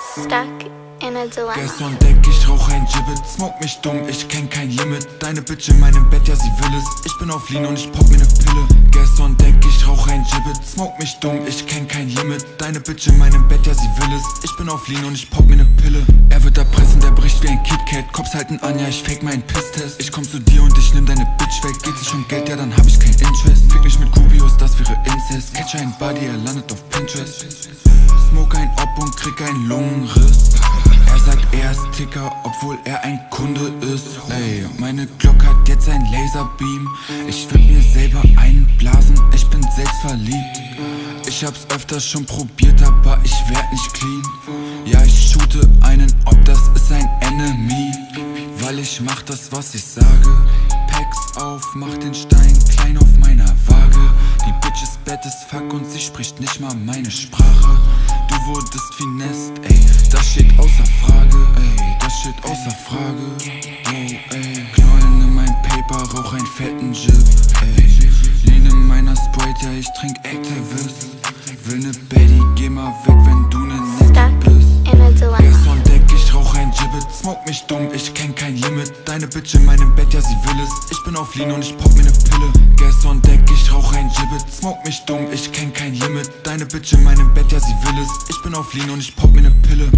stuck in a dilemma. On Deck, ich rauch ein Gibbet, smoke mich dumm, ich kenn kein Limit. Deine Bitch in meinem Bett, ja sie will es. Ich bin auf Lean und ich pop mir ne Pille. On Deck, ich rauch ein Gibbet, smoke mich dumm, ich kenn kein Limit. Deine Bitch in meinem Bett, ja sie will es. Ich bin auf Lean und ich pop mir ne Pille. Er wird erpressen, der bricht wie ein KitKat. Cops halten an, ja ich fake meinen Pisstest. Ich komm zu dir und ich nimm deine Bitch weg. Geht sich um Geld, ja dann hab ich kein Interest. Fick mich mit Kubios, das wäre Incest. Catch ein Buddy, er landet auf krieg ein Lungenriss. Er sagt, er ist Ticker, obwohl er ein Kunde ist. Ey, meine Glock hat jetzt ein Laserbeam. Ich will mir selber einblasen, ich bin selbst verliebt. Ich hab's öfters schon probiert, aber ich werd nicht clean. Ja, ich shoote einen, ob das ist ein Enemy. Weil ich mach das, was ich sage. Packs auf, mach den Stein klein auf meiner Waage. Du wurdest finest, ey, das steht außer Frage, ey, das steht außer Frage. Oh, ey, Knollen in mein Paper, rauch einen fetten Jib, ey. Lean in meiner Sprite, ja, ich trink Activist. Will ne Betty, geh mal weg, wenn du ne Nette bist. Gas on Deck, ich rauch ein Gibbet, smoke mich dumm, ich kenn kein Limit. Deine Bitch in meinem Bett, ja sie will es. Ich bin auf Lean und ich pop mir ne Pille. Gas on Deck, ich rauch ein Gibbet, smoke mich dumm, ich kenn Deine Bitch in meinem Bett, ja sie will es. Ich bin auf Lean und ich pop mir ne Pille.